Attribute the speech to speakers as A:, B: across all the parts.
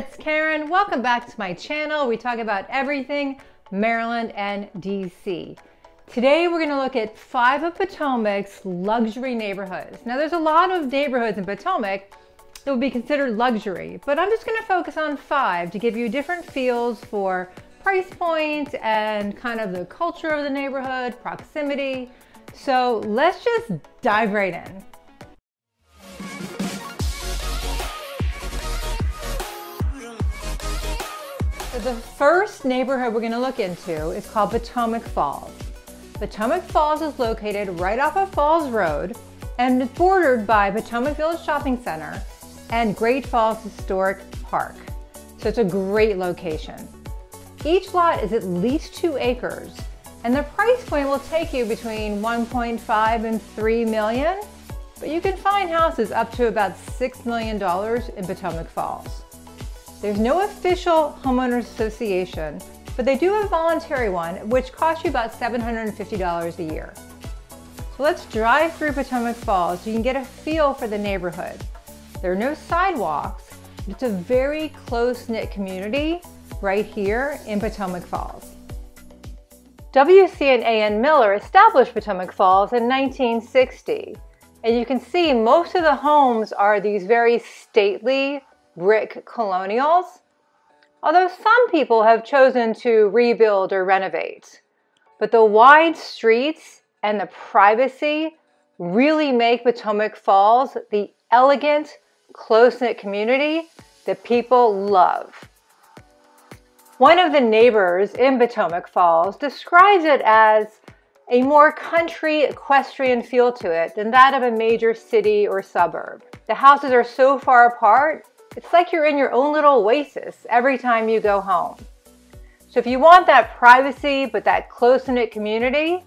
A: it's Caryn. Welcome back to my channel. We talk about everything Maryland and DC. Today we're going to look at five of Potomac's luxury neighborhoods. Now there's a lot of neighborhoods in Potomac that would be considered luxury, but I'm just going to focus on five to give you different feels for price points and kind of the culture of the neighborhood, proximity. So let's just dive right in. The first neighborhood we're going to look into is called Potomac Falls. Potomac Falls is located right off of Falls Road and is bordered by Potomac Village Shopping Center and Great Falls Historic Park. So it's a great location. Each lot is at least two acres and the price point will take you between 1.5 and 3 million, but you can find houses up to about $6 million in Potomac Falls. There's no official homeowners association, but they do have a voluntary one, which costs you about $750 a year. So let's drive through Potomac Falls so you can get a feel for the neighborhood. There are no sidewalks, but it's a very close-knit community right here in Potomac Falls. WC and A.N. Miller established Potomac Falls in 1960. And you can see most of the homes are these very stately brick colonials, although some people have chosen to rebuild or renovate. But the wide streets and the privacy really make Potomac Falls the elegant, close-knit community that people love. One of the neighbors in Potomac Falls describes it as a more country equestrian feel to it than that of a major city or suburb. The houses are so far apart it's like you're in your own little oasis every time you go home. So if you want that privacy but that close-knit community,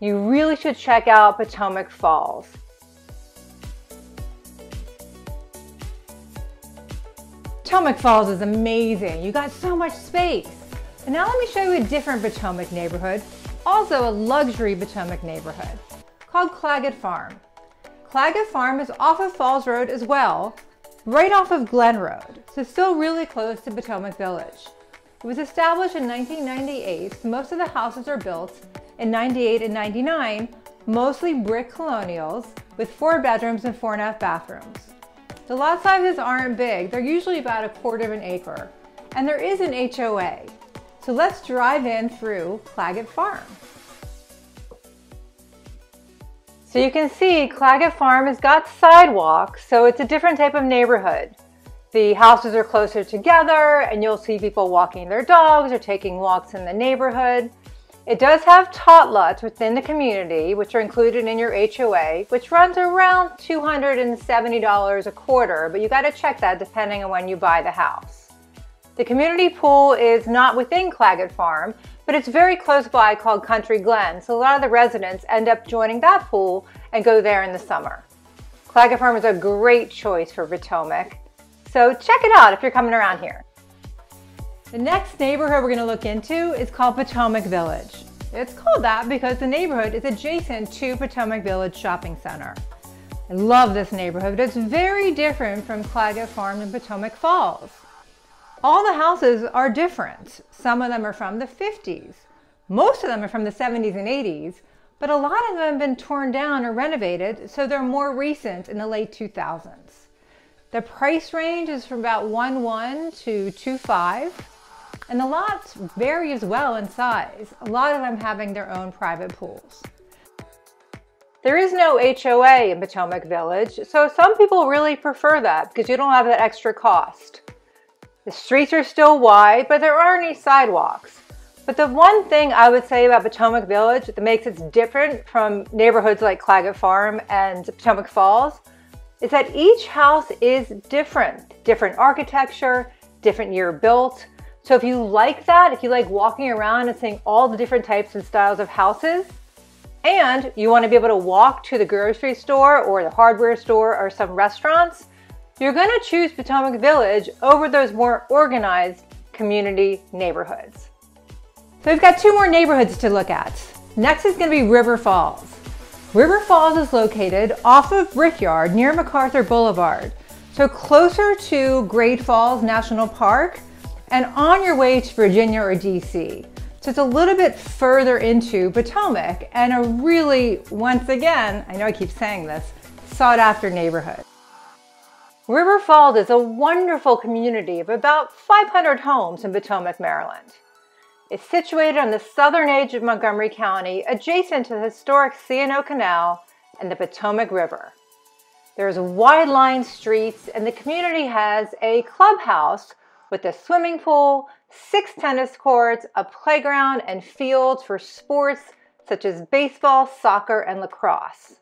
A: you really should check out Potomac Falls. Potomac Falls is amazing. You got so much space. And now let me show you a different Potomac neighborhood, also a luxury Potomac neighborhood, called Clagett Farm. Clagett Farm is off of Falls Road as well, right off of Glen Road, so still really close to Potomac Village. It was established in 1998. Most of the houses are built in 98 and 99, mostly brick colonials with four bedrooms and four and a half bathrooms. The lot sizes aren't big. They're usually about a quarter of an acre. And there is an HOA. So let's drive in through Clagett Farm. So you can see Clagett Farm has got sidewalks, so it's a different type of neighborhood. The houses are closer together and you'll see people walking their dogs or taking walks in the neighborhood. It does have tot lots within the community, which are included in your HOA, which runs around $270 a quarter, but you gotta check that depending on when you buy the house. The community pool is not within Clagett Farm, but it's very close by called Country Glen, so a lot of the residents end up joining that pool and go there in the summer. Clagett Farm is a great choice for Potomac, so check it out if you're coming around here. The next neighborhood we're going to look into is called Potomac Village. It's called that because the neighborhood is adjacent to Potomac Village Shopping Center. I love this neighborhood. It's very different from Clagett Farm and Potomac Falls. All the houses are different. Some of them are from the 50s. Most of them are from the 70s and 80s, but a lot of them have been torn down or renovated, so they're more recent in the late 2000s. The price range is from about 1.1 to 2.5, and the lots vary as well in size, a lot of them having their own private pools. There is no HOA in Potomac Village, so some people really prefer that because you don't have that extra cost. The streets are still wide, but there aren't any sidewalks. But the one thing I would say about Potomac Village that makes it different from neighborhoods like Clagett Farm and Potomac Falls is that each house is different. Different architecture, different year built. So if you like that, if you like walking around and seeing all the different types and styles of houses, and you want to be able to walk to the grocery store or the hardware store or some restaurants, you're going to choose Potomac Village over those more organized community neighborhoods. So we've got two more neighborhoods to look at. Next is going to be River Falls. River Falls is located off of Brickyard near MacArthur Boulevard. So closer to Great Falls National Park and on your way to Virginia or DC. So it's a little bit further into Potomac and a really, once again, I know I keep saying this, sought after neighborhood. River Falls is a wonderful community of about 500 homes in Potomac, Maryland. It's situated on the southern edge of Montgomery County, adjacent to the historic C&O Canal and the Potomac River. There's wide-lined streets and the community has a clubhouse with a swimming pool, six tennis courts, a playground, and fields for sports such as baseball, soccer, and lacrosse.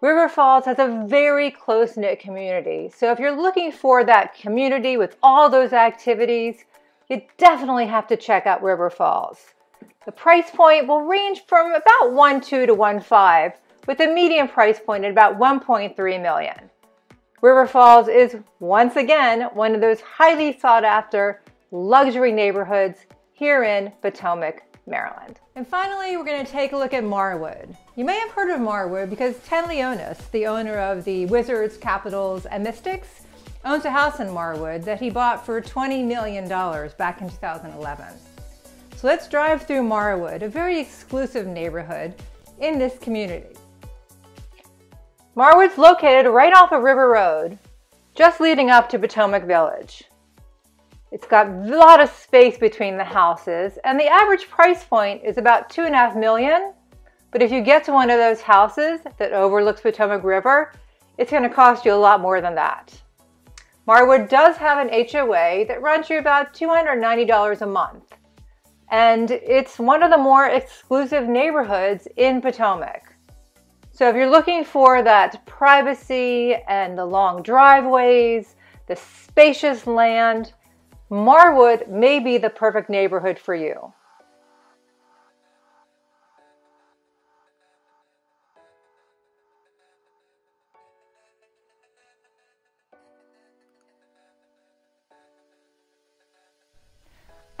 A: River Falls has a very close knit community, so if you're looking for that community with all those activities, you definitely have to check out River Falls. The price point will range from about 1.2 to 1.5, with a median price point at about 1.3 million. River Falls is once again one of those highly sought after luxury neighborhoods here in Potomac, Maryland. And finally, we're going to take a look at Marwood. You may have heard of Marwood because Ted Leonsis, the owner of the Wizards, Capitals, and Mystics, owns a house in Marwood that he bought for $20 million back in 2011. So let's drive through Marwood, a very exclusive neighborhood in this community. Marwood's located right off of River Road, just leading up to Potomac Village. It's got a lot of space between the houses, and the average price point is about two and a half million. But if you get to one of those houses that overlooks Potomac River, it's going to cost you a lot more than that. Marwood does have an HOA that runs you about $290 a month. And it's one of the more exclusive neighborhoods in Potomac. So if you're looking for that privacy and the long driveways, the spacious land, Marwood may be the perfect neighborhood for you.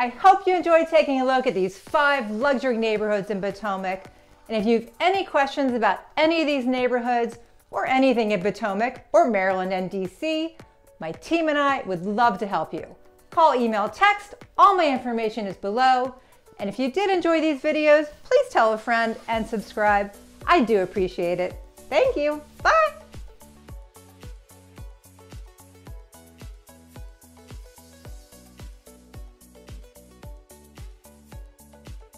A: I hope you enjoyed taking a look at these five luxury neighborhoods in Potomac. And if you have any questions about any of these neighborhoods or anything in Potomac or Maryland and DC, my team and I would love to help you. Call, email, text, all my information is below. And if you did enjoy these videos, please tell a friend and subscribe. I do appreciate it. Thank you. Bye.